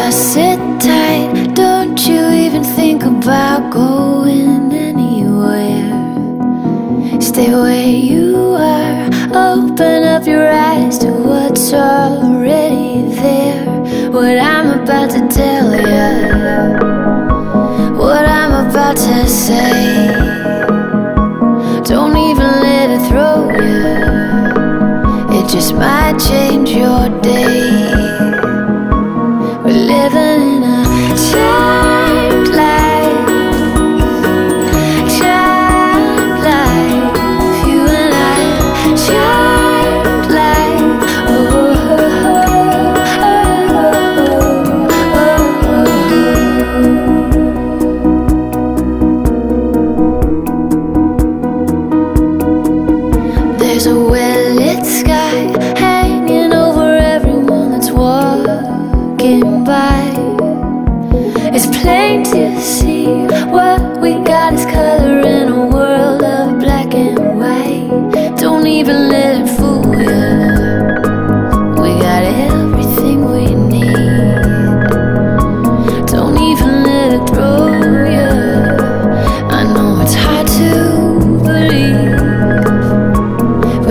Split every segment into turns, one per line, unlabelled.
Just sit tight, don't you even think about going anywhere. Stay where you are, open up your eyes to what's already there. What I'm about to tell you, what I'm about to say. Don't even let it throw you, it just might change your day. well-lit sky hanging over everyone that's walking by. It's plain to see what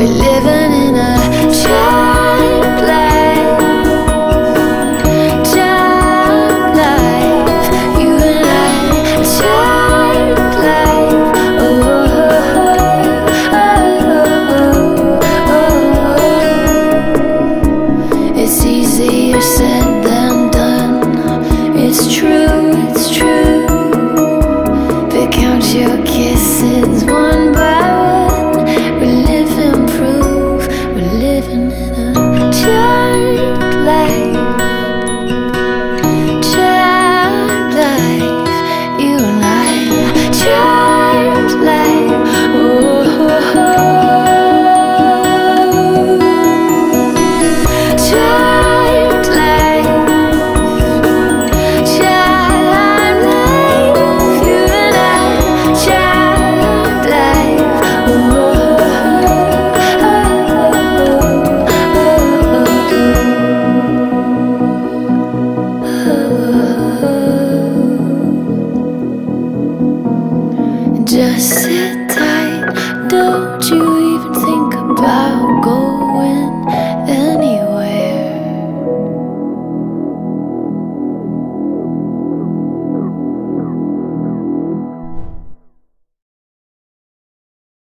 living in a Just sit tight, don't you